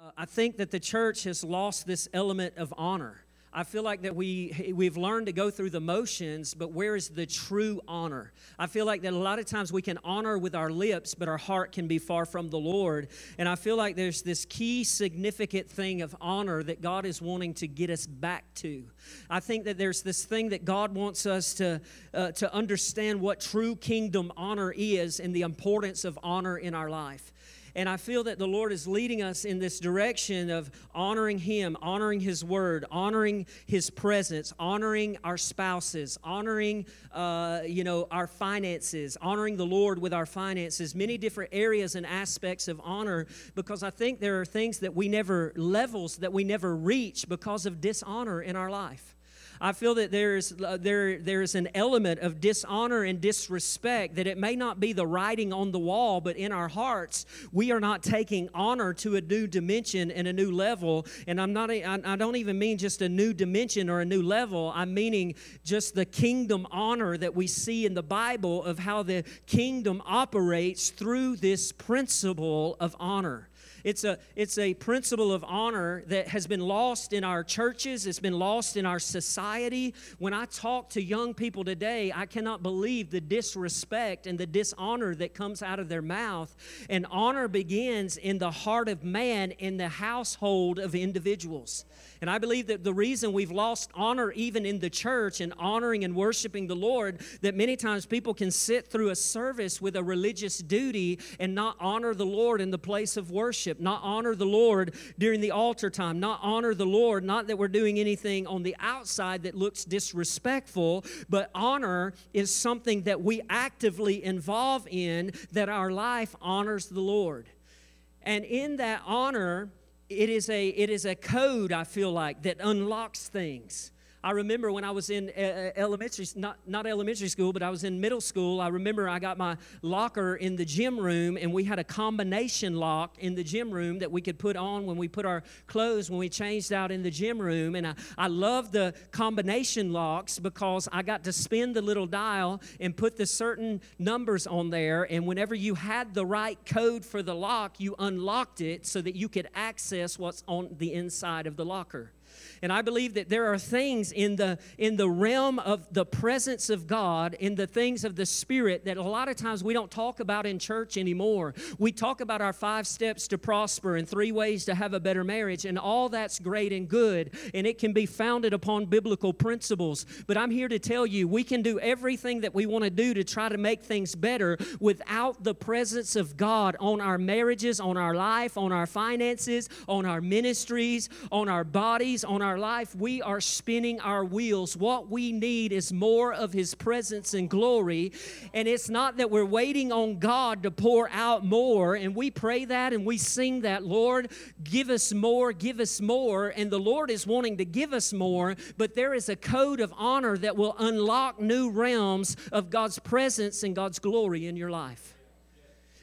Uh, I think that the church has lost this element of honor. I feel like that we we've learned to go through the motions, but where is the true honor? I feel like that a lot of times we can honor with our lips, but our heart can be far from the Lord. And I feel like there's this key significant thing of honor that God is wanting to get us back to. I think that there's this thing that God wants us to uh, to understand what true kingdom honor is and the importance of honor in our life. And I feel that the Lord is leading us in this direction of honoring Him, honoring His Word, honoring His presence, honoring our spouses, honoring, uh, you know, our finances, honoring the Lord with our finances, many different areas and aspects of honor, because I think there are things that we never, levels that we never reach because of dishonor in our life. I feel that there's, uh, there, there's an element of dishonor and disrespect that it may not be the writing on the wall, but in our hearts, we are not taking honor to a new dimension and a new level. And I'm not, I, I don't even mean just a new dimension or a new level. I'm meaning just the kingdom honor that we see in the Bible of how the kingdom operates through this principle of honor. It's a, it's a principle of honor that has been lost in our churches, it's been lost in our society. When I talk to young people today, I cannot believe the disrespect and the dishonor that comes out of their mouth. And honor begins in the heart of man, in the household of individuals. And I believe that the reason we've lost honor even in the church and honoring and worshiping the Lord, that many times people can sit through a service with a religious duty and not honor the Lord in the place of worship, not honor the Lord during the altar time, not honor the Lord, not that we're doing anything on the outside that looks disrespectful, but honor is something that we actively involve in that our life honors the Lord. And in that honor, it is a it is a code i feel like that unlocks things I remember when I was in uh, uh, elementary, not, not elementary school, but I was in middle school. I remember I got my locker in the gym room, and we had a combination lock in the gym room that we could put on when we put our clothes when we changed out in the gym room. And I, I loved the combination locks because I got to spin the little dial and put the certain numbers on there. And whenever you had the right code for the lock, you unlocked it so that you could access what's on the inside of the locker. And I believe that there are things in the in the realm of the presence of God, in the things of the Spirit that a lot of times we don't talk about in church anymore. We talk about our five steps to prosper and three ways to have a better marriage, and all that's great and good, and it can be founded upon biblical principles. But I'm here to tell you, we can do everything that we want to do to try to make things better without the presence of God on our marriages, on our life, on our finances, on our ministries, on our bodies, on our life, we are spinning our wheels. What we need is more of His presence and glory. And it's not that we're waiting on God to pour out more, and we pray that and we sing that, Lord, give us more, give us more. And the Lord is wanting to give us more, but there is a code of honor that will unlock new realms of God's presence and God's glory in your life.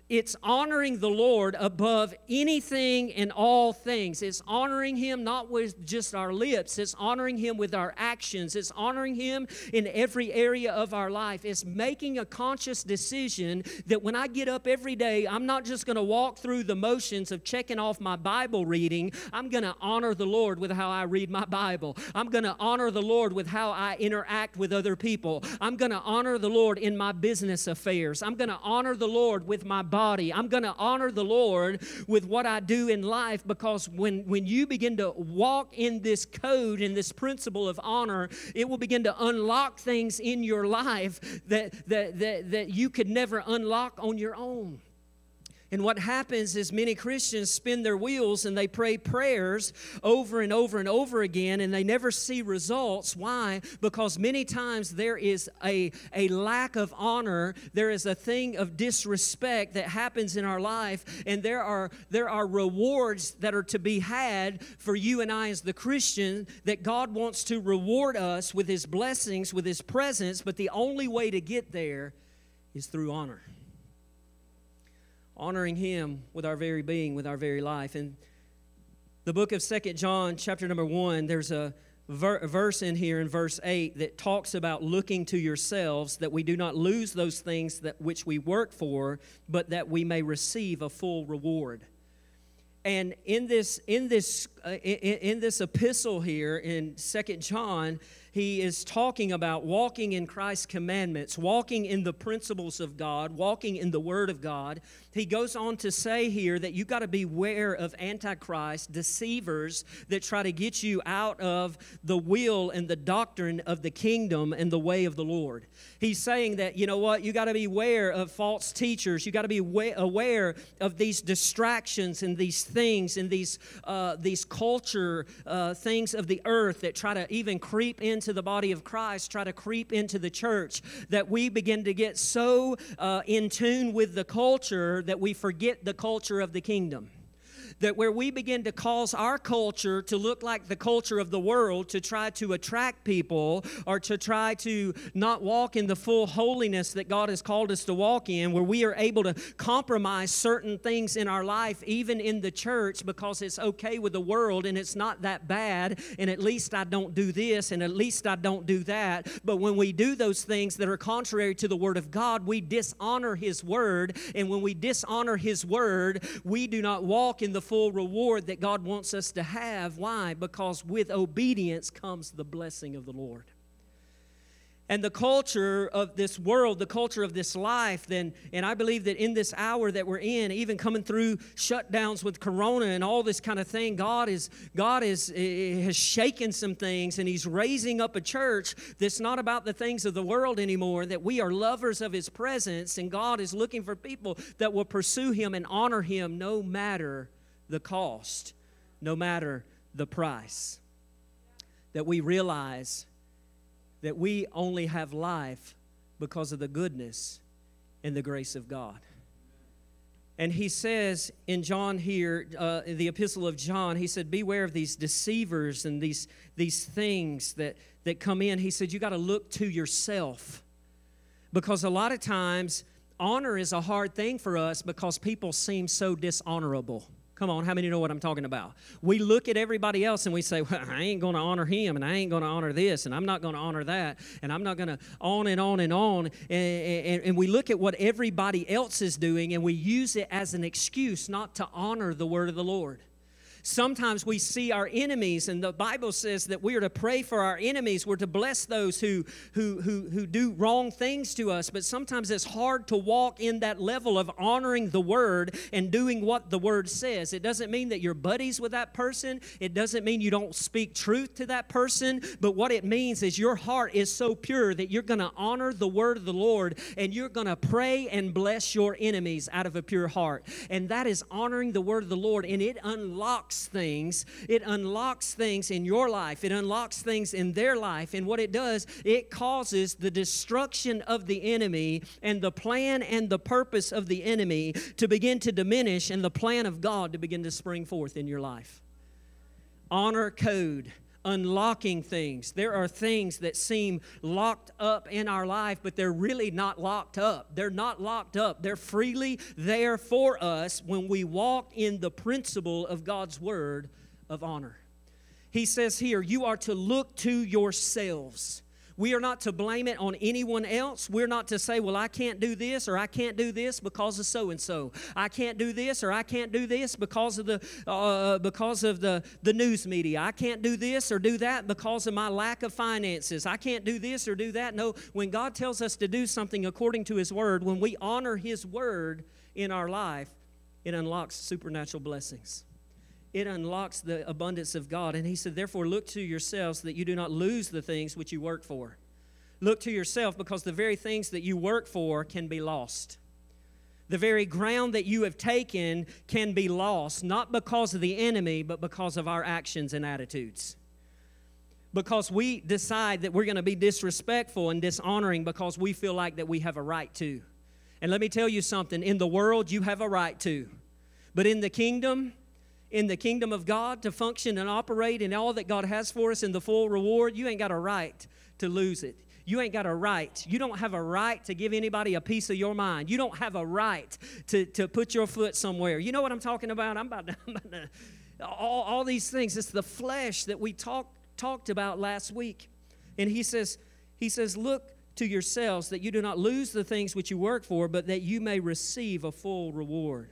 It's honoring the Lord above anything and all things. It's honoring Him not with just our lips, it's honoring Him with our actions. It's honoring Him in every area of our life. It's making a conscious decision that when I get up every day, I'm not just going to walk through the motions of checking off my Bible reading. I'm going to honor the Lord with how I read my Bible. I'm going to honor the Lord with how I interact with other people. I'm going to honor the Lord in my business affairs. I'm going to honor the Lord with my. I'm going to honor the Lord with what I do in life because when, when you begin to walk in this code, in this principle of honor, it will begin to unlock things in your life that, that, that, that you could never unlock on your own. And what happens is many Christians spin their wheels and they pray prayers over and over and over again and they never see results. Why? Because many times there is a, a lack of honor, there is a thing of disrespect that happens in our life, and there are, there are rewards that are to be had for you and I as the Christian that God wants to reward us with His blessings, with His presence, but the only way to get there is through honor honoring him with our very being, with our very life. And the book of Second John, chapter number 1, there's a, ver- verse in here in verse 8 that talks about looking to yourselves that we do not lose those things that which we work for, but that we may receive a full reward. And in this, in this, uh, in, in this epistle here in Second John, he is talking about walking in Christ's commandments, walking in the principles of God, walking in the Word of God. He goes on to say here that you got to beware of antichrist, deceivers that try to get you out of the will and the doctrine of the kingdom and the way of the Lord. He's saying that, you know what, you got to beware of false teachers. You got to be aware of these distractions and these things and these, uh, these culture uh, things of the earth that try to even creep into the body of Christ, try to creep into the church, that we begin to get so uh, in tune with the culture that we forget the culture of the kingdom that where we begin to cause our culture to look like the culture of the world to try to attract people or to try to not walk in the full holiness that God has called us to walk in, where we are able to compromise certain things in our life, even in the church, because it's okay with the world and it's not that bad, and at least I don't do this and at least I don't do that. But when we do those things that are contrary to the Word of God, we dishonor His Word, and when we dishonor His Word, we do not walk in the full reward that God wants us to have. Why? Because with obedience comes the blessing of the Lord. And the culture of this world, the culture of this life, then, and I believe that in this hour that we're in, even coming through shutdowns with Corona and all this kind of thing, God is God is eh, eh, has shaken some things, and He's raising up a church that's not about the things of the world anymore. That we are lovers of His presence, and God is looking for people that will pursue Him and honor Him no matter the cost, no matter the price. That we realize that we only have life because of the goodness and the grace of God. And he says in John here, uh, in the epistle of John, he said, Beware of these deceivers and these, these things that, that come in. He said, You got to look to yourself. Because a lot of times, honor is a hard thing for us because people seem so dishonorable. Come on, how many know what I'm talking about? We look at everybody else and we say, well, I ain't going to honor him, and I ain't going to honor this, and I'm not going to honor that, and I'm not going to on and on and on. And, and, and we look at what everybody else is doing and we use it as an excuse not to honor the word of the Lord. Sometimes we see our enemies, and the Bible says that we are to pray for our enemies. We're to bless those who, who, who, who do wrong things to us. But sometimes it's hard to walk in that level of honoring the Word and doing what the Word says. It doesn't mean that you're buddies with that person, it doesn't mean you don't speak truth to that person. But what it means is your heart is so pure that you're going to honor the Word of the Lord and you're going to pray and bless your enemies out of a pure heart. And that is honoring the Word of the Lord, and it unlocks unlocks things. It unlocks things in your life, it unlocks things in their life. And what it does, it causes the destruction of the enemy and the plan and the purpose of the enemy to begin to diminish and the plan of God to begin to spring forth in your life. Honor code unlocking things. There are things that seem locked up in our life, but they're really not locked up. They're not locked up. They're freely there for us when we walk in the principle of God's word of honor. He says here, You are to look to yourselves. We are not to blame it on anyone else. We're not to say, well, I can't do this or I can't do this because of so and so. I can't do this or I can't do this because of the uh, because of the the news media. I can't do this or do that because of my lack of finances. I can't do this or do that. No, when God tells us to do something according to His word, when we honor His word in our life, it unlocks supernatural blessings it unlocks the abundance of God. And he said, Therefore, look to yourselves that you do not lose the things which you work for. Look to yourself because the very things that you work for can be lost. The very ground that you have taken can be lost, not because of the enemy, but because of our actions and attitudes. Because we decide that we're going to be disrespectful and dishonoring because we feel like that we have a right to. And let me tell you something in the world, you have a right to. But in the kingdom, in the kingdom of God to function and operate in all that God has for us in the full reward, you ain't got a right to lose it. You ain't got a right. You don't have a right to give anybody a piece of your mind. You don't have a right to, to put your foot somewhere. You know what I'm talking about? I'm about to, I'm about to all, all these things. It's the flesh that we talk, talked about last week. And he says, he says, look to yourselves that you do not lose the things which you work for, but that you may receive a full reward.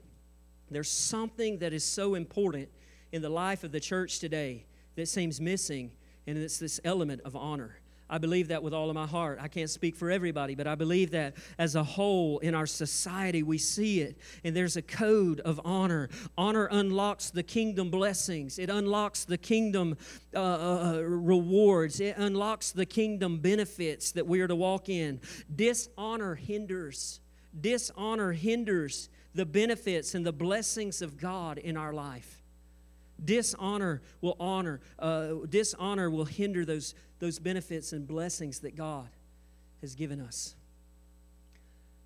There's something that is so important in the life of the church today that seems missing, and it's this element of honor. I believe that with all of my heart. I can't speak for everybody, but I believe that as a whole in our society, we see it. And there's a code of honor. Honor unlocks the kingdom blessings, it unlocks the kingdom uh, uh, uh rewards, it unlocks the kingdom benefits that we are to walk in. Dishonor hinders. Dishonor hinders the benefits and the blessings of God in our life. Dishonor will honor, uh, dishonor will hinder those, those benefits and blessings that God has given us.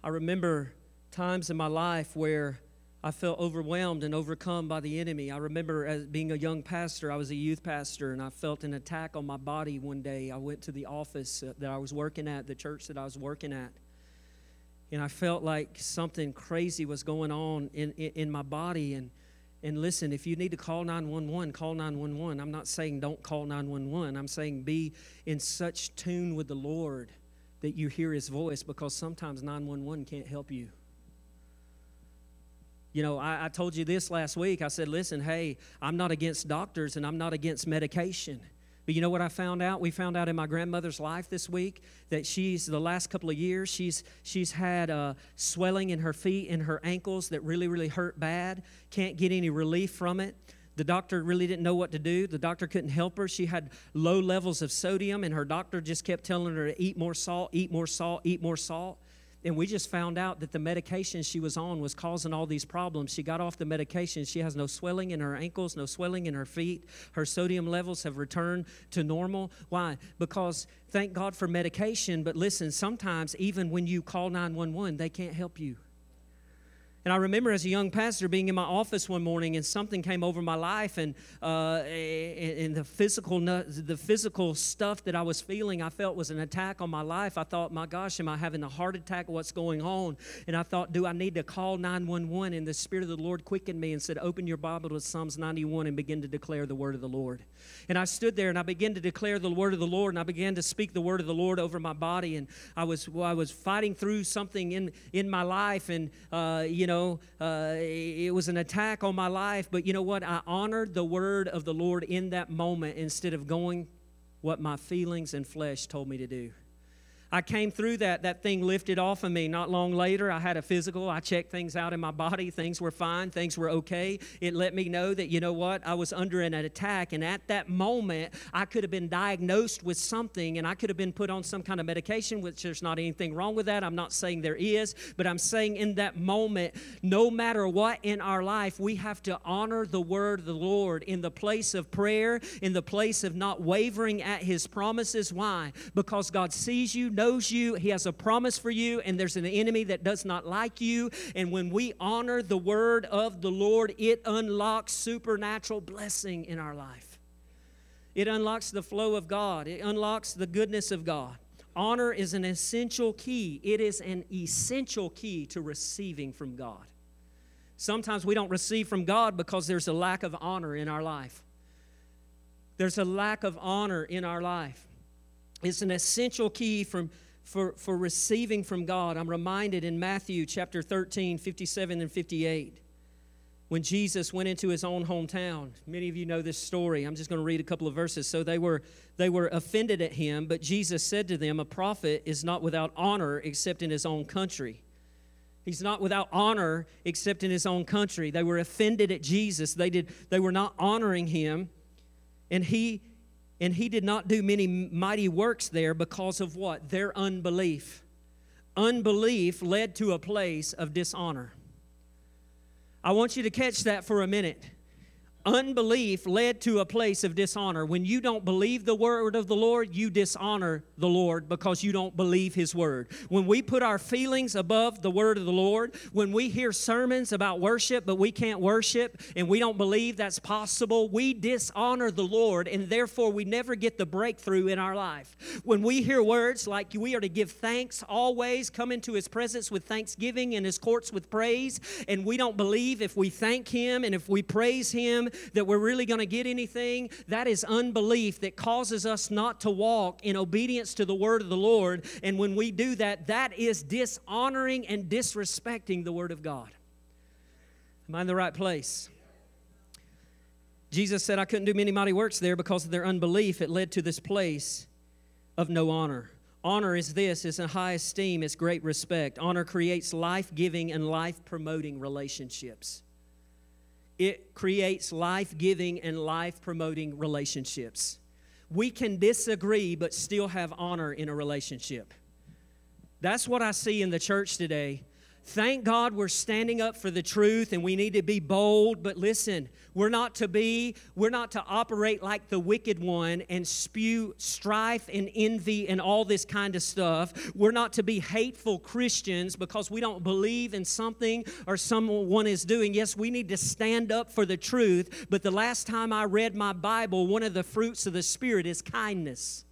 I remember times in my life where I felt overwhelmed and overcome by the enemy. I remember as being a young pastor, I was a youth pastor, and I felt an attack on my body one day. I went to the office that I was working at, the church that I was working at, and I felt like something crazy was going on in, in, in my body. And and listen, if you need to call 911, call 911. I'm not saying don't call 911. I'm saying be in such tune with the Lord that you hear his voice because sometimes 911 can't help you. You know, I, I, told you this last week. I said, listen, hey, I'm not against doctors and I'm not against medication. But you know what I found out? We found out in my grandmother's life this week that she's the last couple of years she's she's had uh, swelling in her feet and her ankles that really really hurt bad. Can't get any relief from it. The doctor really didn't know what to do. The doctor couldn't help her. She had low levels of sodium, and her doctor just kept telling her to eat more salt, eat more salt, eat more salt. And we just found out that the medication she was on was causing all these problems. She got off the medication. She has no swelling in her ankles, no swelling in her feet. Her sodium levels have returned to normal. Why? Because thank God for medication, but listen, sometimes even when you call 911, they can't help you. And I remember as a young pastor being in my office one morning, and something came over my life, and uh, and the physical the physical stuff that I was feeling, I felt was an attack on my life. I thought, my gosh, am I having a heart attack? What's going on? And I thought, do I need to call 911? And the Spirit of the Lord quickened me and said, open your Bible to Psalms 91 and begin to declare the word of the Lord. And I stood there and I began to declare the word of the Lord, and I began to speak the word of the Lord over my body, and I was well, I was fighting through something in in my life, and uh, you know, uh, it was an attack on my life, but you know what? I honored the word of the Lord in that moment instead of going what my feelings and flesh told me to do. I came through that, that thing lifted off of me. Not long later, I had a physical. I checked things out in my body. Things were fine. Things were okay. It let me know that, you know what, I was under an attack. And at that moment, I could have been diagnosed with something and I could have been put on some kind of medication, which there's not anything wrong with that. I'm not saying there is, but I'm saying in that moment, no matter what in our life, we have to honor the word of the Lord in the place of prayer, in the place of not wavering at his promises. Why? Because God sees you knows you, He has a promise for you, and there's an enemy that does not like you. And when we honor the word of the Lord, it unlocks supernatural blessing in our life. It unlocks the flow of God, it unlocks the goodness of God. Honor is an essential key, it is an essential key to receiving from God. Sometimes we don't receive from God because there's a lack of honor in our life. There's a lack of honor in our life. It's an essential key from, for, for receiving from God. I'm reminded in Matthew chapter 13, 57 and 58, when Jesus went into his own hometown. Many of you know this story. I'm just going to read a couple of verses. So they were, they were offended at him, but Jesus said to them, A prophet is not without honor except in his own country. He's not without honor except in his own country. They were offended at Jesus. They, did, they were not honoring him. And he and he did not do many mighty works there because of what? Their unbelief. Unbelief led to a place of dishonor. I want you to catch that for a minute. Unbelief led to a place of dishonor. When you don't believe the word of the Lord, you dishonor the Lord because you don't believe his word. When we put our feelings above the word of the Lord, when we hear sermons about worship but we can't worship and we don't believe that's possible, we dishonor the Lord and therefore we never get the breakthrough in our life. When we hear words like we are to give thanks always, come into his presence with thanksgiving and his courts with praise, and we don't believe if we thank him and if we praise him that we're really going to get anything, that is unbelief that causes us not to walk in obedience to the word of the Lord. And when we do that, that is dishonoring and disrespecting the word of God. Am I in the right place? Jesus said, I couldn't do many mighty works there because of their unbelief. It led to this place of no honor. Honor is this, it's a high esteem, it's great respect. Honor creates life giving and life promoting relationships. It creates life giving and life promoting relationships. We can disagree but still have honor in a relationship. That's what I see in the church today. Thank God we're standing up for the truth and we need to be bold, but listen, we're not to be, we're not to operate like the wicked one and spew strife and envy and all this kind of stuff. We're not to be hateful Christians because we don't believe in something or someone is doing. Yes, we need to stand up for the truth, but the last time I read my Bible, one of the fruits of the Spirit is kindness.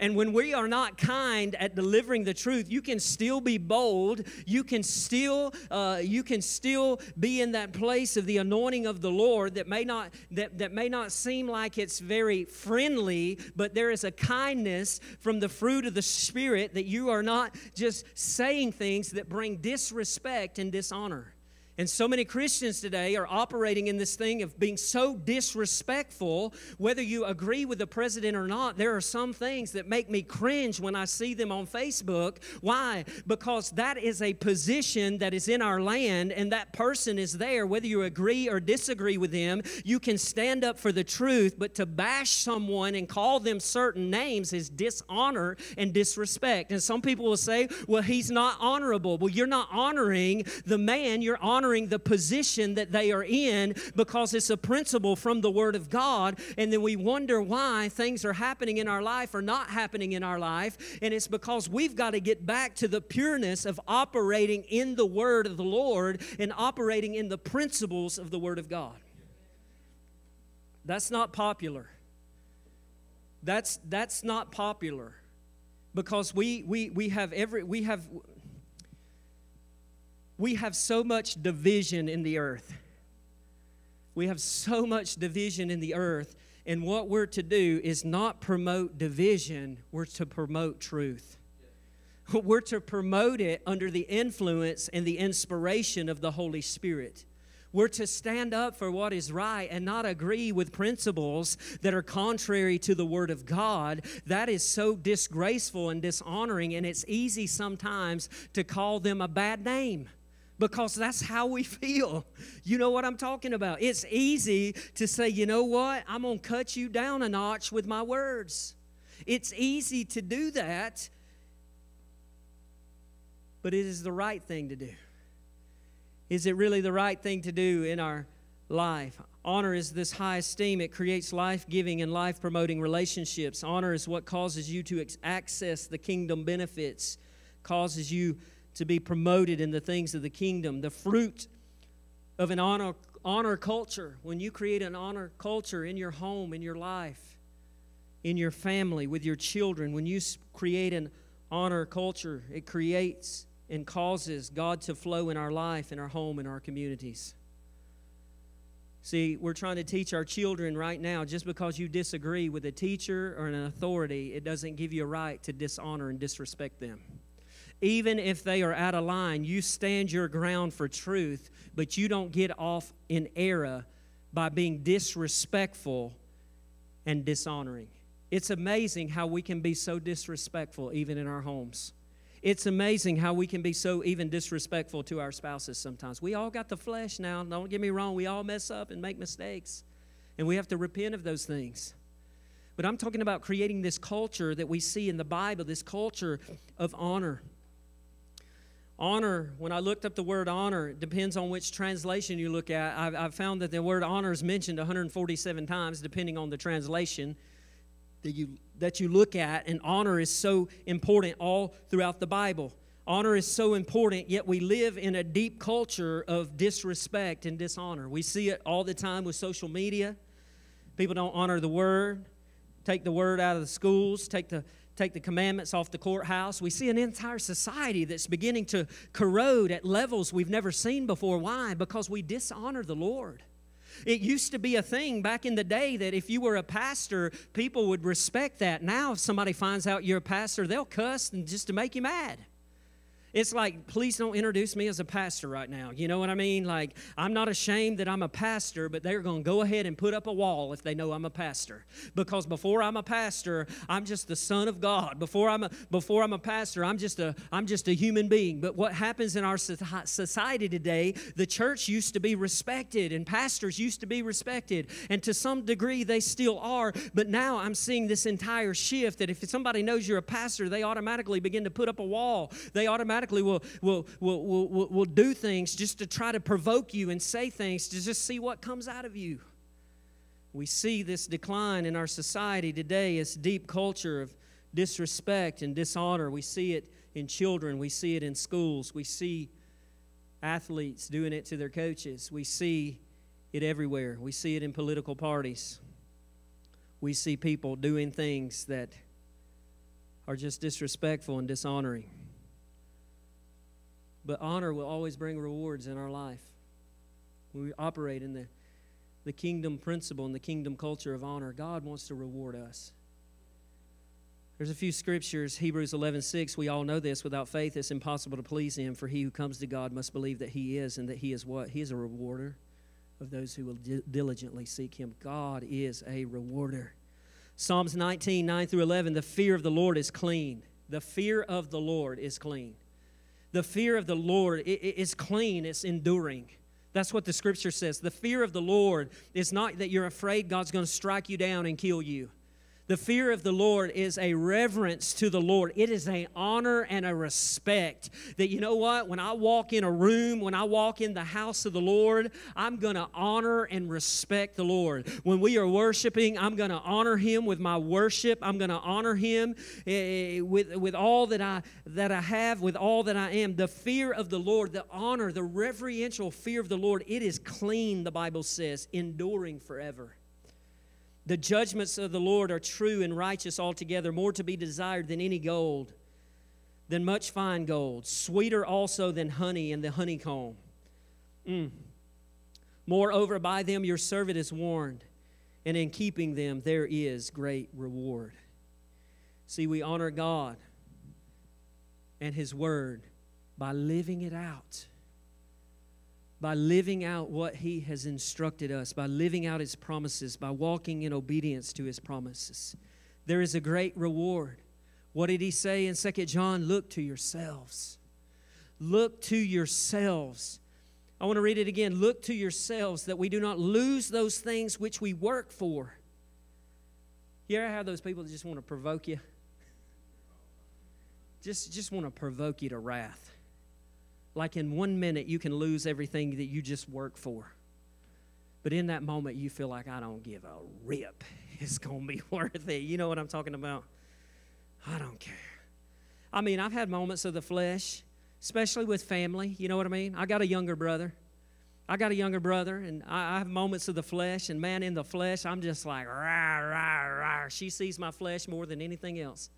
And when we are not kind at delivering the truth, you can still be bold. You can still, uh, you can still be in that place of the anointing of the Lord that may not that, that may not seem like it's very friendly, but there is a kindness from the fruit of the Spirit that you are not just saying things that bring disrespect and dishonor. And so many Christians today are operating in this thing of being so disrespectful. Whether you agree with the president or not, there are some things that make me cringe when I see them on Facebook. Why? Because that is a position that is in our land, and that person is there. Whether you agree or disagree with them, you can stand up for the truth, but to bash someone and call them certain names is dishonor and disrespect. And some people will say, well, he's not honorable. Well, you're not honoring the man, you're honoring honoring the position that they are in because it's a principle from the Word of God. And then we wonder why things are happening in our life or not happening in our life. And it's because we've got to get back to the pureness of operating in the Word of the Lord and operating in the principles of the Word of God. That's not popular. That's, that's not popular because we, we, we have every we have we have so much division in the earth. We have so much division in the earth, and what we're to do is not promote division, we're to promote truth. We're to promote it under the influence and the inspiration of the Holy Spirit. We're to stand up for what is right and not agree with principles that are contrary to the Word of God. That is so disgraceful and dishonoring, and it's easy sometimes to call them a bad name because that's how we feel. You know what I'm talking about? It's easy to say, you know what? I'm going to cut you down a notch with my words. It's easy to do that, but it is the right thing to do. Is it really the right thing to do in our life? Honor is this high esteem. It creates life giving and life promoting relationships. Honor is what causes you to access the kingdom benefits, causes you to be promoted in the things of the kingdom. The fruit of an honor, honor culture, when you create an honor culture in your home, in your life, in your family, with your children, when you create an honor culture, it creates and causes God to flow in our life, in our home, in our communities. See, we're trying to teach our children right now just because you disagree with a teacher or an authority, it doesn't give you a right to dishonor and disrespect them even if they are out of line, you stand your ground for truth, but you don't get off in error by being disrespectful and dishonoring. It's amazing how we can be so disrespectful even in our homes. It's amazing how we can be so even disrespectful to our spouses sometimes. We all got the flesh now. Don't get me wrong. We all mess up and make mistakes. And we have to repent of those things. But I'm talking about creating this culture that we see in the Bible, this culture of honor. Honor, when I looked up the word honor, it depends on which translation you look at. I've, I've, found that the word honor is mentioned 147 times, depending on the translation that you, that you look at. And honor is so important all throughout the Bible. Honor is so important, yet we live in a deep culture of disrespect and dishonor. We see it all the time with social media. People don't honor the word, take the word out of the schools, take the take the commandments off the courthouse. We see an entire society that's beginning to corrode at levels we've never seen before. Why? Because we dishonor the Lord. It used to be a thing back in the day that if you were a pastor, people would respect that. Now, if somebody finds out you're a pastor, they'll cuss and just to make you mad. It's like, please don't introduce me as a pastor right now. You know what I mean? Like, I'm not ashamed that I'm a pastor, but they're going to go ahead and put up a wall if they know I'm a pastor. Because before I'm a pastor, I'm just the son of God. Before I'm a, before I'm a pastor, I'm just a I'm just a human being. But what happens in our society today, the church used to be respected and pastors used to be respected, and to some degree they still are. But now I'm seeing this entire shift that if somebody knows you're a pastor, they automatically begin to put up a wall. They automatically automatically will, will, will, will, will do things just to try to provoke you and say things to just see what comes out of you. We see this decline in our society today, this deep culture of disrespect and dishonor. We see it in children, we see it in schools, we see athletes doing it to their coaches, we see it everywhere. We see it in political parties. We see people doing things that are just disrespectful and dishonoring. But honor will always bring rewards in our life. When we operate in the, the kingdom principle and the kingdom culture of honor, God wants to reward us. There's a few scriptures, Hebrews 11, 6, we all know this. Without faith, it's impossible to please him, for he who comes to God must believe that he is, and that he is what? He is a rewarder of those who will diligently seek him. God is a rewarder. Psalms 19, 9 through 11, the fear of the Lord is clean. The fear of the Lord is clean. The fear of the Lord is clean, it's enduring. That's what the scripture says. The fear of the Lord is not that you're afraid God's going to strike you down and kill you. The fear of the Lord is a reverence to the Lord. It is an honor and a respect that, you know what, when I walk in a room, when I walk in the house of the Lord, I'm going to honor and respect the Lord. When we are worshiping, I'm going to honor Him with my worship. I'm going to honor Him eh, with, with all that I, that I have, with all that I am. The fear of the Lord, the honor, the reverential fear of the Lord, it is clean, the Bible says, enduring forever. The judgments of the Lord are true and righteous altogether, more to be desired than any gold, than much fine gold, sweeter also than honey and the honeycomb. Mm. Moreover, by them your servant is warned, and in keeping them there is great reward. See, we honor God and His Word by living it out by living out what He has instructed us, by living out His promises, by walking in obedience to His promises. There is a great reward. What did He say in 2 John? Look to yourselves. Look to yourselves. I want to read it again. Look to yourselves that we do not lose those things which we work for. You ever have those people that just want to provoke you? Just, just want to provoke you to wrath like in one minute you can lose everything that you just work for. But in that moment, you feel like, I don't give a rip. It's going to be worth it. You know what I'm talking about? I don't care. I mean, I've had moments of the flesh, especially with family. You know what I mean? I got a younger brother. I got a younger brother, and I, have moments of the flesh, and man, in the flesh, I'm just like, rah, rah, rah. She sees my flesh more than anything else.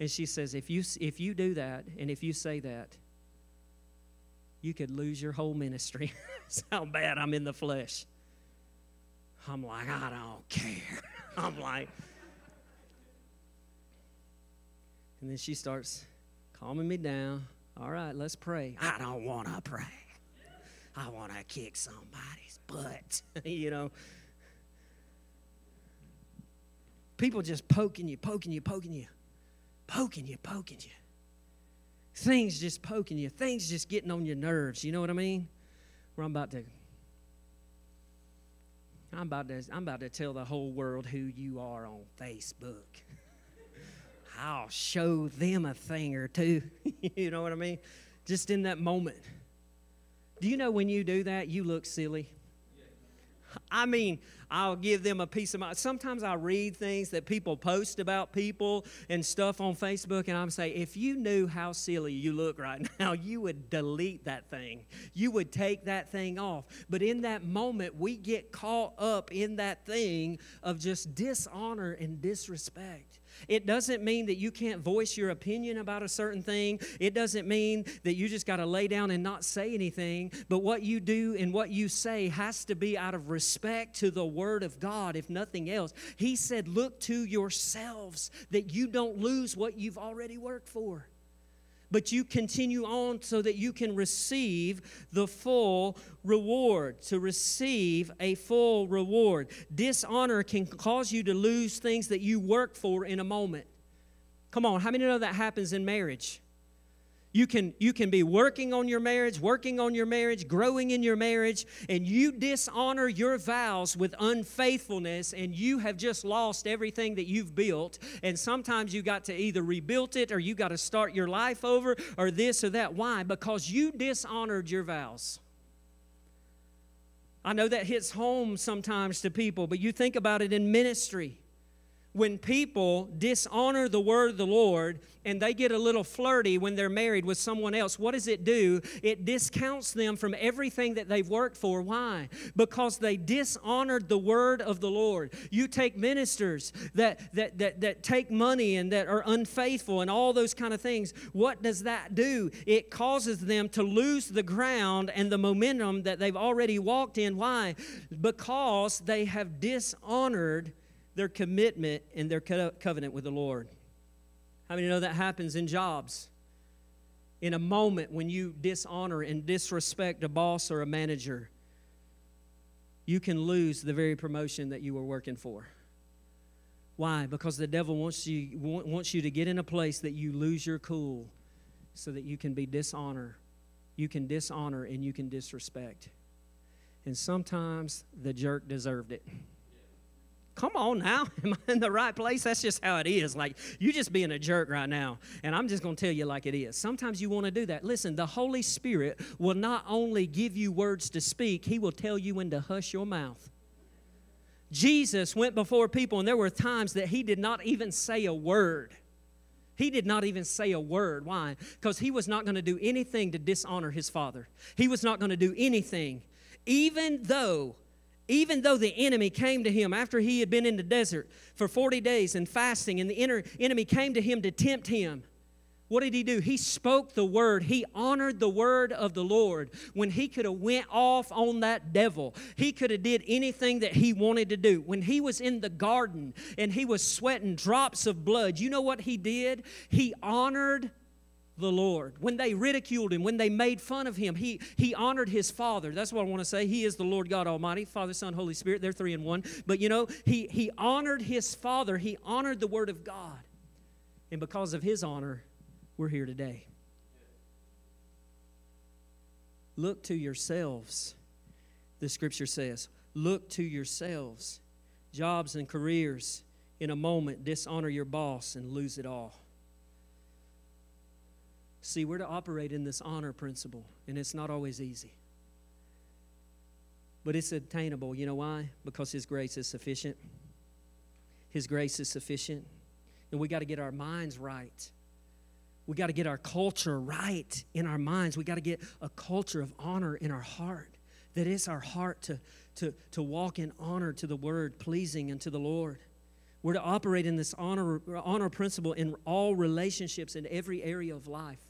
And she says, if you, if you do that, and if you say that, you could lose your whole ministry. That's how bad I'm in the flesh. I'm like, I don't care. I'm like, and then she starts calming me down. All right, let's pray. I don't want to pray. I want to kick somebody's butt, you know. People just poking you, poking you, poking you, poking you, poking you things just poking you, things just getting on your nerves. You know what I mean? Where I'm about to I'm about to I'm about to tell the whole world who you are on Facebook. I'll show them a thing or two. you know what I mean? Just in that moment. Do you know when you do that, you look silly? I mean, I'll give them a piece of my. Sometimes I read things that people post about people and stuff on Facebook, and I'm say, if you knew how silly you look right now, you would delete that thing. You would take that thing off. But in that moment, we get caught up in that thing of just dishonor and disrespect. It doesn't mean that you can't voice your opinion about a certain thing. It doesn't mean that you just got to lay down and not say anything. But what you do and what you say has to be out of respect to the Word of God, if nothing else. He said, Look to yourselves that you don't lose what you've already worked for. But you continue on so that you can receive the full reward, to receive a full reward. Dishonor can cause you to lose things that you work for in a moment. Come on, how many know that happens in marriage? You can, you can be working on your marriage, working on your marriage, growing in your marriage, and you dishonor your vows with unfaithfulness, and you have just lost everything that you've built. And sometimes you got to either rebuild it or you got to start your life over or this or that. Why? Because you dishonored your vows. I know that hits home sometimes to people, but you think about it in ministry when people dishonor the word of the Lord and they get a little flirty when they're married with someone else, what does it do? It discounts them from everything that they've worked for. Why? Because they dishonored the word of the Lord. You take ministers that, that, that, that take money and that are unfaithful and all those kind of things. What does that do? It causes them to lose the ground and the momentum that they've already walked in. Why? Because they have dishonored their commitment and their covenant with the Lord. How many know that happens in jobs? In a moment when you dishonor and disrespect a boss or a manager, you can lose the very promotion that you were working for. Why? Because the devil wants you, wants you to get in a place that you lose your cool so that you can be dishonor. You can dishonor and you can disrespect. And sometimes the jerk deserved it come on now am i in the right place? That's just how it is. Like you're just being a jerk right now and i'm just going to tell you like it is. Sometimes you want to do that. Listen the holy spirit will not only give you words to speak he will tell you when to hush your mouth. Jesus went before people and there were times that he did not even say a word. He did not even say a word. Why? Because he was not going to do anything to dishonor his father. He was not going to do anything, even though even though the enemy came to him after he had been in the desert for 40 days and fasting, and the enemy came to him to tempt him, what did he do? He spoke the word. He honored the word of the Lord when he could have went off on that devil. He could have did anything that he wanted to do. When he was in the garden and he was sweating drops of blood, you know what he did? He honored the Lord. When they ridiculed him, when they made fun of him, he, he honored his Father. That's what I want to say. He is the Lord God Almighty, Father, Son, Holy Spirit. They're three in one. But you know, he, he honored his Father, he honored the Word of God. And because of his honor, we're here today. Look to yourselves, the scripture says. Look to yourselves. Jobs and careers, in a moment, dishonor your boss and lose it all. See, we're to operate in this honor principle, and it's not always easy. But it's attainable. You know why? Because His grace is sufficient. His grace is sufficient. And we got to get our minds right. We got to get our culture right in our minds. We got to get a culture of honor in our heart. That is our heart to, to, to walk in honor to the word, pleasing unto the Lord. We're to operate in this honor, honor principle in all relationships in every area of life.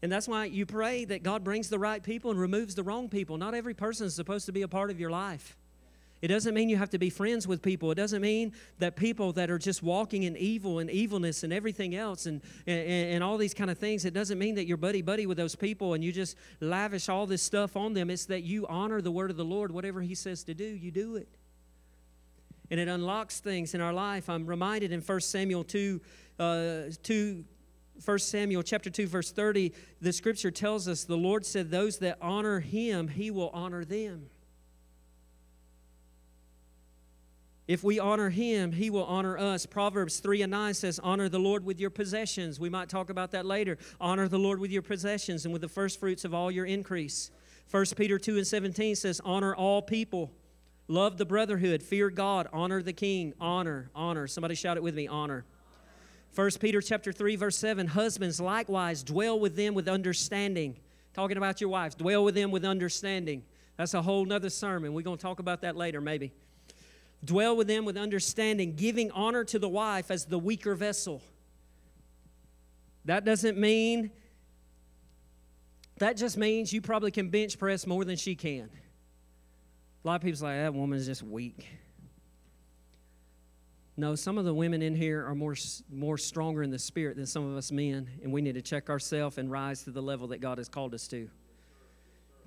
And that's why you pray that God brings the right people and removes the wrong people. Not every person is supposed to be a part of your life. It doesn't mean you have to be friends with people. It doesn't mean that people that are just walking in evil and evilness and everything else and, and, and all these kind of things, it doesn't mean that you're buddy buddy with those people and you just lavish all this stuff on them. It's that you honor the word of the Lord. Whatever He says to do, you do it. And it unlocks things in our life. I'm reminded in 1 Samuel 2, uh, 2 1 Samuel chapter 2 verse 30, the scripture tells us the Lord said those that honor him, he will honor them. If we honor him, he will honor us. Proverbs 3 and 9 says, Honor the Lord with your possessions. We might talk about that later. Honor the Lord with your possessions and with the first fruits of all your increase. 1 Peter 2 and 17 says, Honor all people. Love the brotherhood. Fear God. Honor the king. Honor, honor. Somebody shout it with me honor. 1 Peter chapter 3 verse 7 husbands likewise dwell with them with understanding. Talking about your wives dwell with them with understanding. That's a whole nother sermon. We're going to talk about that later maybe. Dwell with them with understanding giving honor to the wife as the weaker vessel. That doesn't mean that just means you probably can bench press more than she can. A lot of people say that woman's just weak No, some of the women in here are more more stronger in the spirit than some of us men, and we need to check ourselves and rise to the level that God has called us to.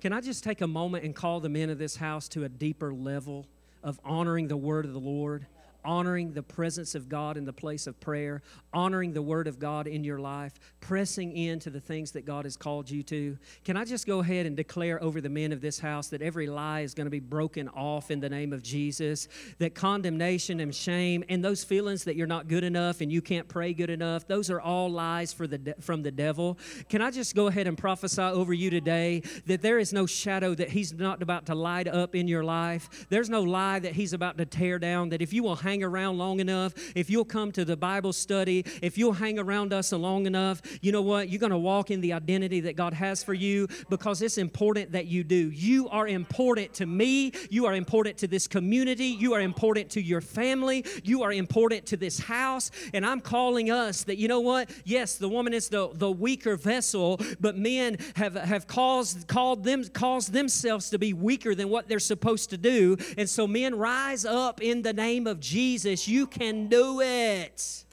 Can I just take a moment and call the men of this house to a deeper level of honoring the word of the Lord? Honoring the presence of God in the place of prayer, honoring the Word of God in your life, pressing into the things that God has called you to. Can I just go ahead and declare over the men of this house that every lie is going to be broken off in the name of Jesus? That condemnation and shame and those feelings that you're not good enough and you can't pray good enough, those are all lies for the de- from the devil. Can I just go ahead and prophesy over you today that there is no shadow that he's not about to light up in your life? There's no lie that he's about to tear down, that if you will hang hang around long enough, if you'll come to the Bible study, if you'll hang around us long enough, you know what? You're going to walk in the identity that God has for you because it's important that you do. You are important to me. You are important to this community. You are important to your family. You are important to this house. And I'm calling us that, you know what? Yes, the woman is the, the weaker vessel, but men have, have caused, called them, caused themselves to be weaker than what they're supposed to do. And so men rise up in the name of Jesus Jesus. You can do it.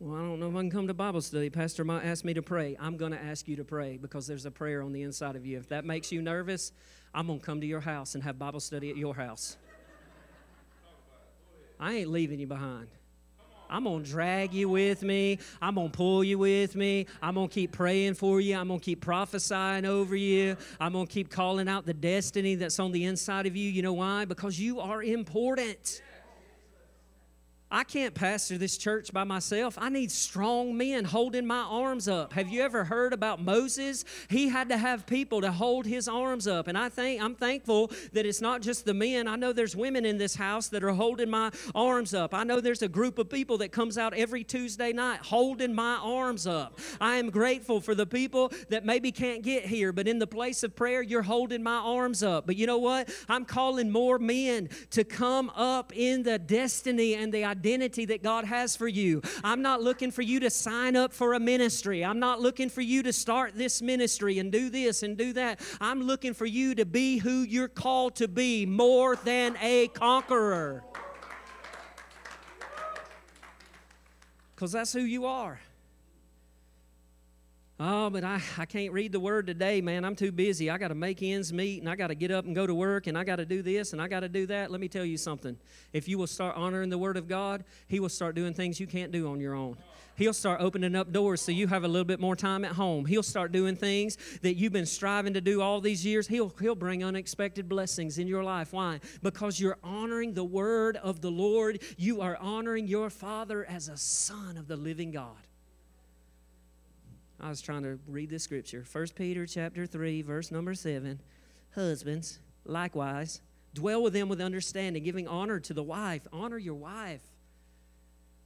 Well, I don't know if I can come to Bible study. Pastor might ask me to pray. I'm going to ask you to pray because there's a prayer on the inside of you. If that makes you nervous, I'm going to come to your house and have Bible study at your house. I ain't leaving you behind. I'm going to drag you with me. I'm going to pull you with me. I'm going to keep praying for you. I'm going to keep prophesying over you. I'm going to keep calling out the destiny that's on the inside of you. You know why? Because you are important. I can't pastor this church by myself. I need strong men holding my arms up. Have you ever heard about Moses? He had to have people to hold his arms up. And I think I'm thankful that it's not just the men. I know there's women in this house that are holding my arms up. I know there's a group of people that comes out every Tuesday night holding my arms up. I am grateful for the people that maybe can't get here, but in the place of prayer, you're holding my arms up. But you know what? I'm calling more men to come up in the destiny and the that God has for you. I'm not looking for you to sign up for a ministry. I'm not looking for you to start this ministry and do this and do that. I'm looking for you to be who you're called to be more than a conqueror. Because that's who you are. Oh, but I, I can't read the word today, man. I'm too busy. I got to make ends meet and I got to get up and go to work and I got to do this and I got to do that. Let me tell you something. If you will start honoring the word of God, He will start doing things you can't do on your own. He'll start opening up doors so you have a little bit more time at home. He'll start doing things that you've been striving to do all these years. He'll, he'll bring unexpected blessings in your life. Why? Because you're honoring the word of the Lord. You are honoring your Father as a son of the living God. I was trying to read the scripture. 1 Peter chapter 3, verse number 7. Husbands, likewise, dwell with them with understanding, giving honor to the wife. Honor your wife.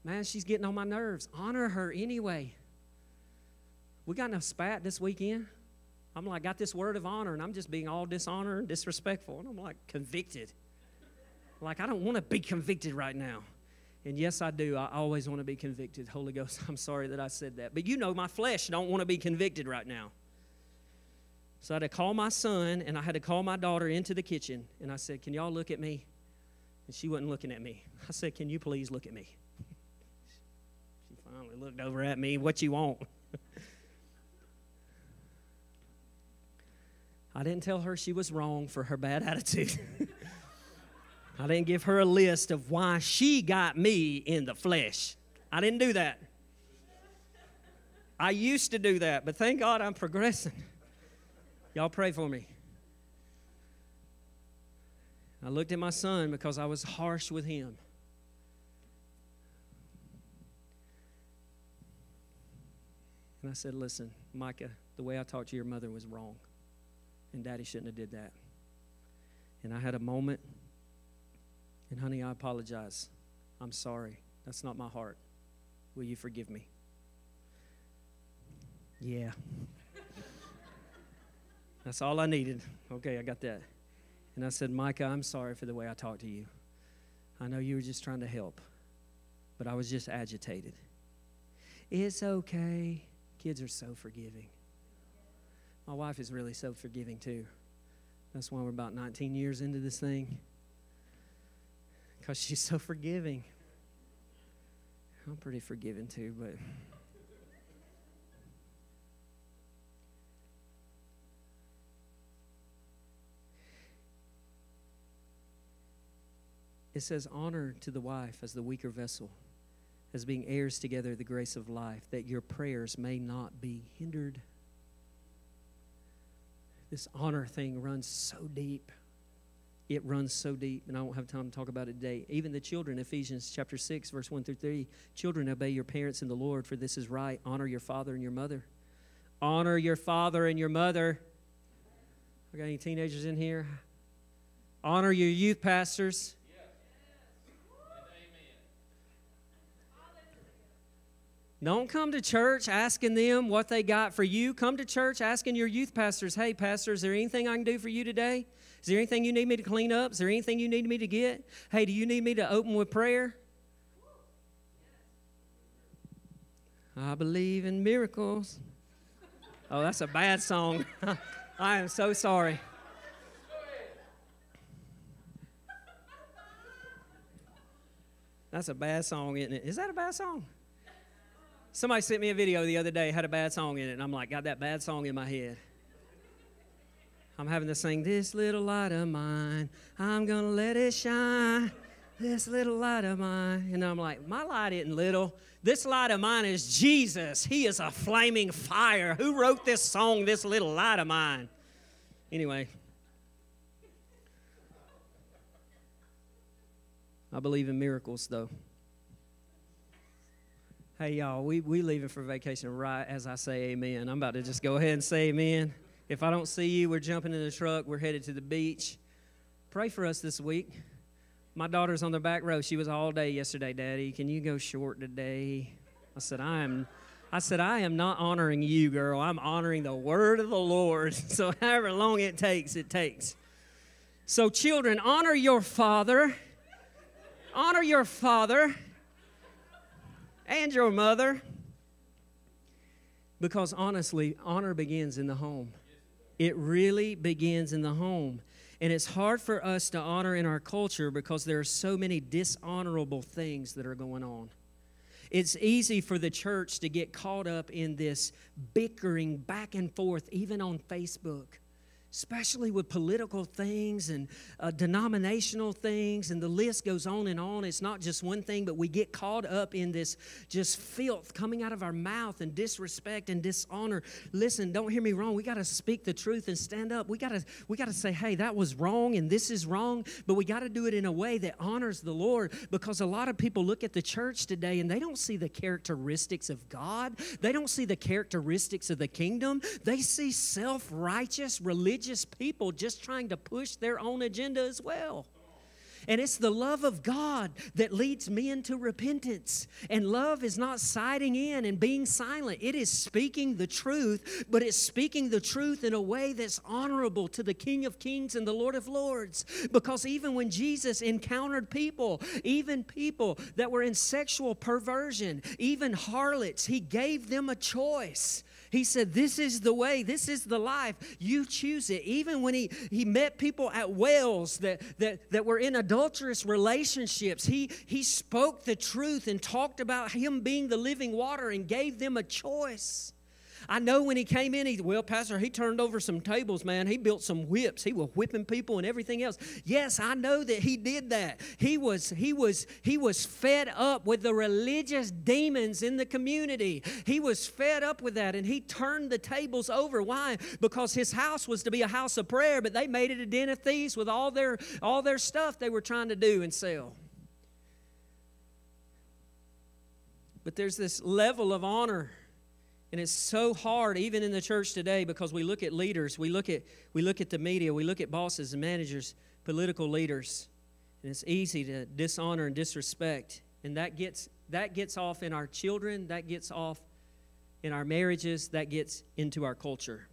Man, she's getting on my nerves. Honor her anyway. We got enough spat this weekend. I'm like, got this word of honor, and I'm just being all dishonored and disrespectful. And I'm like, convicted. Like, I don't want to be convicted right now. And yes, I do. I always want to be convicted. Holy Ghost, I'm sorry that I said that. But you know, my flesh don't want to be convicted right now. So I had to call my son and I had to call my daughter into the kitchen. And I said, Can y'all look at me? And she wasn't looking at me. I said, Can you please look at me? she finally looked over at me. What you want? I didn't tell her she was wrong for her bad attitude. I didn't give her a list of why she got me in the flesh. I didn't do that. I used to do that, but thank God I'm progressing. Y'all pray for me. I looked at my son because I was harsh with him. And I said, Listen, Micah, the way I talked to your mother was wrong. And daddy shouldn't have did that. And I had a moment and honey, I apologize. I'm sorry. That's not my heart. Will you forgive me? Yeah. That's all I needed. Okay, I got that. And I said, Micah, I'm sorry for the way I talked to you. I know you were just trying to help, but I was just agitated. It's okay. Kids are so forgiving. My wife is really so forgiving too. That's why we're about 19 years into this thing. Because she's so forgiving. I'm pretty forgiving too, but. It says, Honor to the wife as the weaker vessel, as being heirs together of the grace of life, that your prayers may not be hindered. This honor thing runs so deep. It runs so deep, and I won't have time to talk about it today. Even the children, Ephesians chapter 6, verse 1 through 3 Children, obey your parents in the Lord, for this is right. Honor your father and your mother. Honor your father and your mother. I got any teenagers in here? Honor your youth pastors. Don't come to church asking them what they got for you. Come to church asking your youth pastors, hey, pastor, is there anything I can do for you today? Is there anything you need me to clean up? Is there anything you need me to get? Hey, do you need me to open with prayer? I believe in miracles. Oh, that's a bad song. I am so sorry. That's a bad song, isn't it? Is that a bad song? Somebody sent me a video the other day, had a bad song in it, and I'm like, got that bad song in my head. I'm having to sing, This little light of mine, I'm gonna let it shine. This little light of mine. And I'm like, My light isn't little. This light of mine is Jesus. He is a flaming fire. Who wrote this song, This Little Light of Mine? Anyway, I believe in miracles, though. Hey, y'all, we, we leaving for vacation right as I say amen. I'm about to just go ahead and say amen. If I don't see you, we're jumping in the truck. We're headed to the beach. Pray for us this week. My daughter's on the back row. She was all day yesterday, Daddy. Can you go short today? I said, I am. I said, I am not honoring you, girl. I'm honoring the word of the Lord. So, however long it takes, it takes. So, children, honor your father. Honor your father and your mother. Because honestly, honor begins in the home. It really begins in the home. And it's hard for us to honor in our culture because there are so many dishonorable things that are going on. It's easy for the church to get caught up in this bickering back and forth, even on Facebook especially with political things and uh, denominational things, and the list goes on and on. It's not just one thing, but we get caught up in this just filth coming out of our mouth and disrespect and dishonor. Listen, don't hear me wrong. We got to speak the truth and stand up. We got to we got to say, "Hey, that was wrong and this is wrong," but we got to do it in a way that honors the Lord because a lot of people look at the church today and they don't see the characteristics of God. They don't see the characteristics of the kingdom. They see self-righteous religion religious people just trying to push their own agenda as well. And it's the love of God that leads men to repentance. And love is not siding in and being silent, it is speaking the truth, but it's speaking the truth in a way that's honorable to the King of Kings and the Lord of Lords. Because even when Jesus encountered people, even people that were in sexual perversion, even harlots, he gave them a choice. He said, This is the way, this is the life. You choose it. Even when he, he met people at wells that, that, that were in adulterous relationships, he, he spoke the truth and talked about him being the living water and gave them a choice. I know when he came in, he well, Pastor, he turned over some tables, man. He built some whips. He was whipping people and everything else. Yes, I know that he did that. He was he was he was fed up with the religious demons in the community. He was fed up with that, and he turned the tables over. Why? Because his house was to be a house of prayer, but they made it a den of thieves with all their all their stuff they were trying to do and sell. But there's this level of honor and it's so hard, even in the church today, because we look at leaders, we look at, we look at the media, we look at bosses and managers, political leaders, and it's easy to dishonor and disrespect. And that gets, that gets off in our children, that gets off in our marriages, that gets into our culture.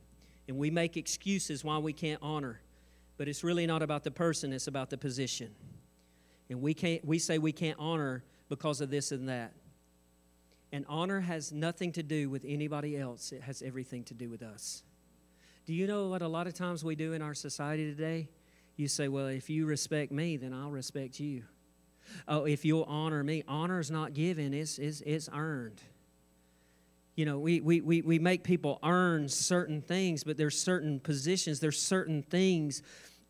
And we make excuses why we can't honor. But it's really not about the person, it's about the position. And we, can't, we say we can't honor because of this and that. And honor has nothing to do with anybody else, it has everything to do with us. Do you know what a lot of times we do in our society today? You say, Well, if you respect me, then I'll respect you. Oh, if you'll honor me, honor is not given, it's, it's, it's earned. You know, we, we, we, we make people earn certain things, but there's certain positions, there's certain things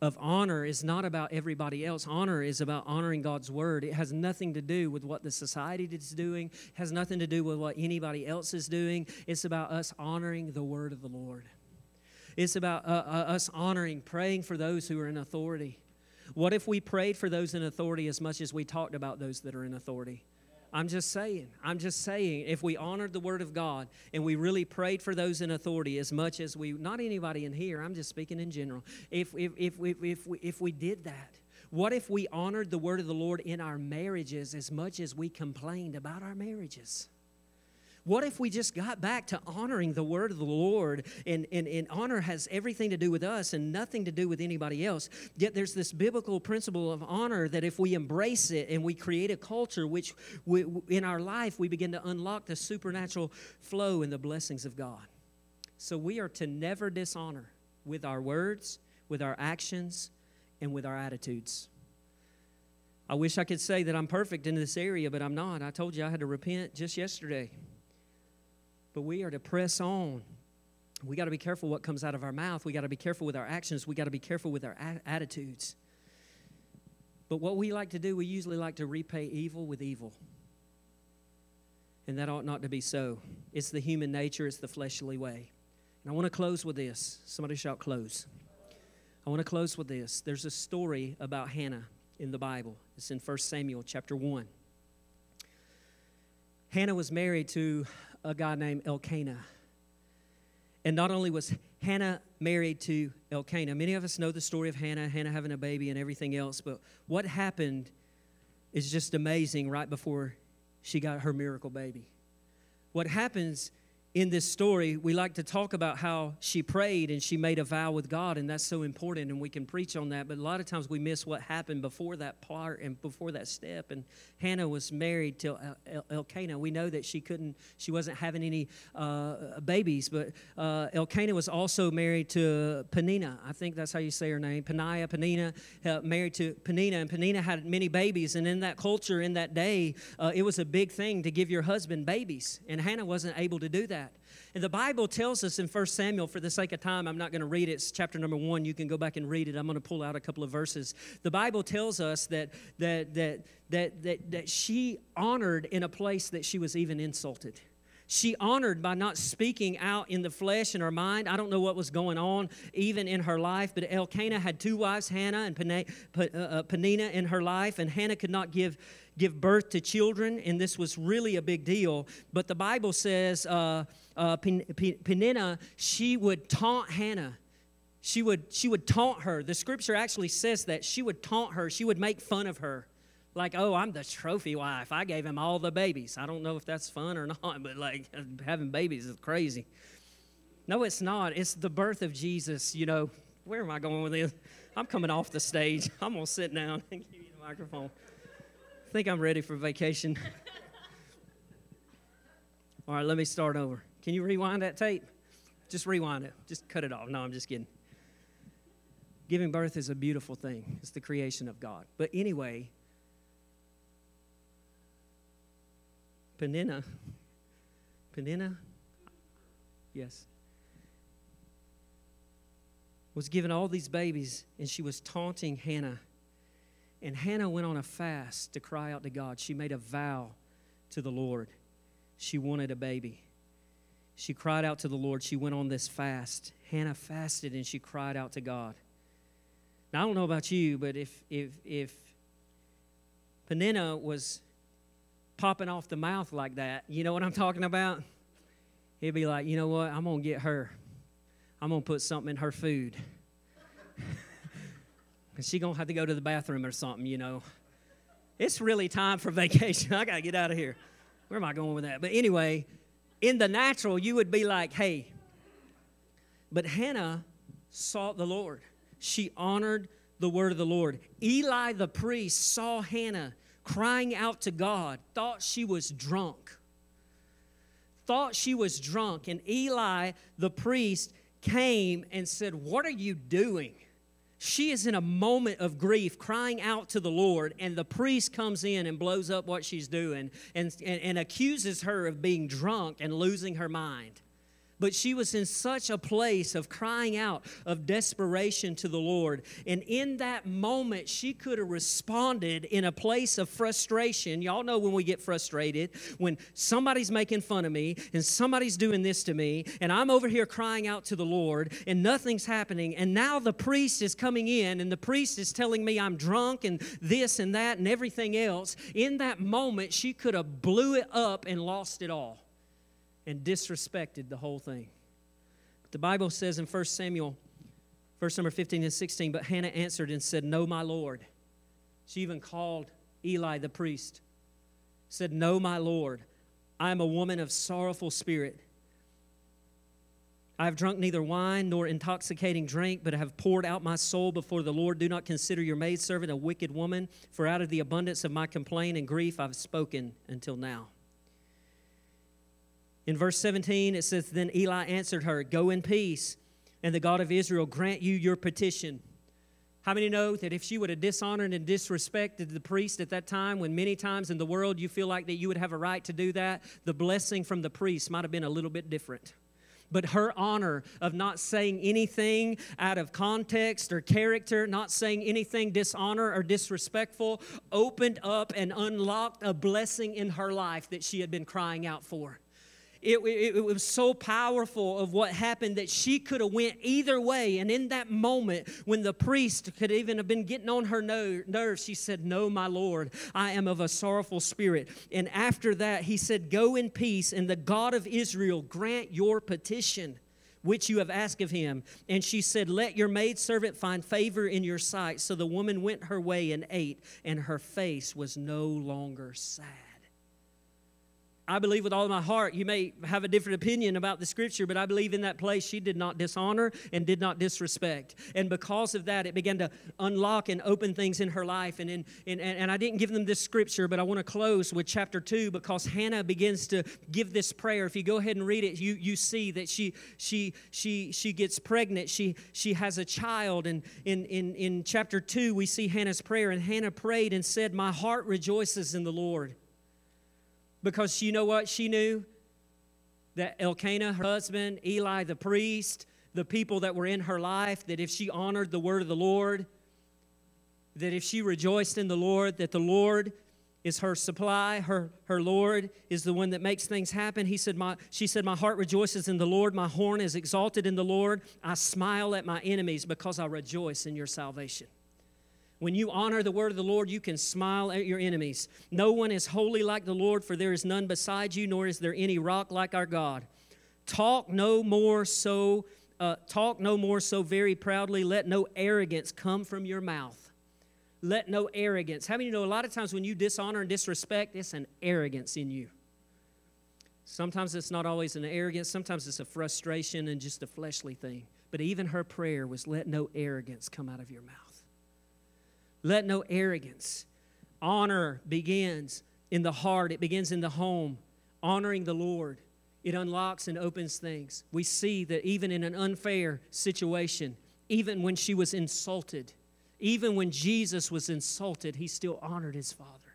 of honor is not about everybody else. Honor is about honoring God's word. It has nothing to do with what the society is doing, it has nothing to do with what anybody else is doing. It's about us honoring the word of the Lord. It's about uh, uh, us honoring, praying for those who are in authority. What if we prayed for those in authority as much as we talked about those that are in authority? I'm just saying. I'm just saying. If we honored the Word of God and we really prayed for those in authority as much as we, not anybody in here, I'm just speaking in general. If, if, if, if, if, we, if we did that, what if we honored the Word of the Lord in our marriages as much as we complained about our marriages? What if we just got back to honoring the word of the Lord? And, and, and honor has everything to do with us and nothing to do with anybody else. Yet there's this biblical principle of honor that if we embrace it and we create a culture which we, in our life we begin to unlock the supernatural flow and the blessings of God. So we are to never dishonor with our words, with our actions, and with our attitudes. I wish I could say that I'm perfect in this area, but I'm not. I told you I had to repent just yesterday. But we are to press on. We got to be careful what comes out of our mouth. We got to be careful with our actions. We got to be careful with our attitudes. But what we like to do, we usually like to repay evil with evil. And that ought not to be so. It's the human nature, it's the fleshly way. And I want to close with this. Somebody shout, close. I want to close with this. There's a story about Hannah in the Bible. It's in 1 Samuel chapter 1. Hannah was married to a guy named Elkanah. And not only was Hannah married to Elkanah, many of us know the story of Hannah, Hannah having a baby and everything else, but what happened is just amazing right before she got her miracle baby. What happens in this story, we like to talk about how she prayed and she made a vow with God, and that's so important, and we can preach on that. But a lot of times we miss what happened before that part and before that step. And Hannah was married to Elkanah. We know that she couldn't, she wasn't having any uh, babies, but uh, Elkanah was also married to Penina. I think that's how you say her name, Peniah, Penina, uh, married to Penina, and Penina had many babies. And in that culture, in that day, uh, it was a big thing to give your husband babies, and Hannah wasn't able to do that. And the Bible tells us in 1 Samuel, for the sake of time, I'm not going to read it. It's chapter number one. You can go back and read it. I'm going to pull out a couple of verses. The Bible tells us that, that, that, that, that, that she honored in a place that she was even insulted she honored by not speaking out in the flesh and her mind. I don't know what was going on even in her life, but Elkanah had two wives, Hannah and uh, uh, Penina, in her life, and Hannah could not give give birth to children, and this was really a big deal. But the Bible says uh, uh, Penina, she would taunt Hannah. She would, she would taunt her. The scripture actually says that. She would taunt her. She would make fun of her. Like, oh, I'm the trophy wife. I gave him all the babies. I don't know if that's fun or not, but like having babies is crazy. No, it's not. It's the birth of Jesus. You know, where am I going with this? I'm coming off the stage. I'm going to sit down and give you the microphone. I think I'm ready for vacation. All right, let me start over. Can you rewind that tape? Just rewind it. Just cut it off. No, I'm just kidding. Giving birth is a beautiful thing, it's the creation of God. But anyway, Penina, Penina, yes, was given all these babies, and she was taunting Hannah and Hannah went on a fast to cry out to God. She made a vow to the Lord. She wanted a baby. She cried out to the Lord. She went on this fast. Hannah fasted and she cried out to God. Now, I don't know about you, but if, if, if Penina was popping off the mouth like that, you know what I'm talking about? He'd be like, you know what? I'm going to get her. I'm going to put something in her food and she gonna have to go to the bathroom or something, you know. It's really time for vacation. I gotta get out of here. Where am I going with that? But anyway, in the natural, you would be like, hey. But Hannah sought the Lord. She honored the word of the Lord. Eli the priest saw Hannah crying out to God, thought she was drunk. Thought she was drunk. And Eli the priest came and said, What are you doing? She is in a moment of grief, crying out to the Lord, and the priest comes in and blows up what she's doing and, and, and accuses her of being drunk and losing her mind. But she was in such a place of crying out of desperation to the Lord. And in that moment, she could have responded in a place of frustration. Y'all know when we get frustrated, when somebody's making fun of me and somebody's doing this to me, and I'm over here crying out to the Lord and nothing's happening. And now the priest is coming in and the priest is telling me I'm drunk and this and that and everything else. In that moment, she could have blew it up and lost it all and disrespected the whole thing. But the Bible says in 1 Samuel, verse number 15 and 16, but Hannah answered and said, No, my Lord. She even called Eli the priest, said, No, my Lord. I am a woman of sorrowful spirit. I have drunk neither wine nor intoxicating drink, but have poured out my soul before the Lord. Do not consider your maidservant a wicked woman, for out of the abundance of my complaint and grief I've spoken until now. In verse 17, it says, Then Eli answered her, Go in peace, and the God of Israel grant you your petition. How many know that if she would have dishonored and disrespected the priest at that time, when many times in the world you feel like that you would have a right to do that, the blessing from the priest might have been a little bit different. But her honor of not saying anything out of context or character, not saying anything dishonor or disrespectful, opened up and unlocked a blessing in her life that she had been crying out for. It, it, it, was so powerful of what happened that she could have went either way. And in that moment when the priest could even have been getting on her nerves she said no my lord i am of a sorrowful spirit. And after that he said go in peace and the god of israel grant your petition which you have asked of him. And she said let your maidservant find favor in your sight. So the woman went her way and ate and her face was no longer sad I believe with all my heart, you may have a different opinion about the scripture, but I believe in that place she did not dishonor and did not disrespect. And because of that, it began to unlock and open things in her life. And, in, in, and I didn't give them this scripture, but I want to close with chapter 2 because Hannah begins to give this prayer. If you go ahead and read it, you, you see that she, she, she, she gets pregnant. She, she has a child. And in, in, in chapter 2, we see Hannah's prayer. And Hannah prayed and said, My heart rejoices in the Lord because you know what she knew? That Elkanah, her husband, Eli the priest, the people that were in her life, that if she honored the word of the Lord, that if she rejoiced in the Lord, that the Lord is her supply, her, her Lord is the one that makes things happen. He said, my, she said, My heart rejoices in the Lord, my horn is exalted in the Lord. I smile at my enemies because I rejoice in your salvation. When you honor the word of the Lord, you can smile at your enemies. No one is holy like the Lord, for there is none beside you, nor is there any rock like our God. Talk no more so uh, talk no more so very proudly. Let no arrogance come from your mouth. Let no arrogance. How many you know a lot of times when you dishonor and disrespect, it's an arrogance in you. Sometimes it's not always an arrogance, sometimes it's a frustration and just a fleshly thing. But even her prayer was, Let no arrogance come out of your mouth. Let no arrogance. Honor begins in the heart, it begins in the home. Honoring the Lord, it unlocks and opens things. We see that even in an unfair situation, even when she was insulted, even when Jesus was insulted, he still honored his Father.